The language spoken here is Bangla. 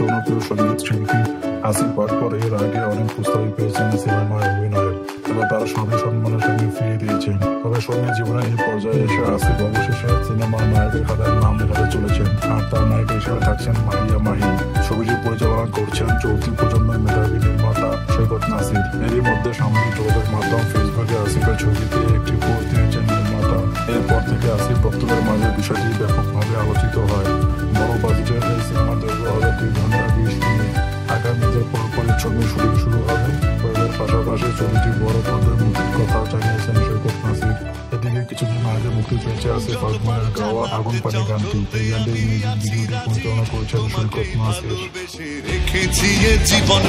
জনপ্রিয় সংগীত শিল্পী আসিফ আকবর এর আগে অনেক প্রস্তাবই পেয়েছেন সিনেমায় অভিনয়ের তবে তারা সবই সম্মানের সঙ্গে ফিরিয়ে দিয়েছেন। তবে সংগীত জীবনে এই পর্যায়ে এসে আসিফ অবশেষে সিনেমার নায়কের খাতায় নাম লেখাতে চলেছেন আর তার নায়ক হিসেবে থাকছেন মাহিয়া মাহি। ছবিটি পরিচালনা করছেন চলতি প্রজন্মের মেধাবী নির্মাতা সৈকত নাসির। এরই মধ্যে সামাজিক যোগাযোগ মাধ্যম ফেসবুকে আসিফের ছবিতে একটি পোস্ট দিয়েছেন নির্মাতা। এরপর থেকে আসিফ ভক্তদের মাঝে বিষয়টি ব্যাপকভাবে আলোচিত হয়। আগামীতে পরপরই ছবি শুটিং শুরু হবে। এর পাশাপাশি ছবিটি বড় পর্দায় মুক্তির কথা জানিয়েছেন সৈকত নাসির। এদিকে কিছুদিন আগে মুক্তি পেয়েছে আসিফ আকবরের গাওয়া আগুন পানি গানটি। এই গানটির মিউজিক ভিডিওটি পরিচালনা করেছেন সৈকত নাসির। জীবন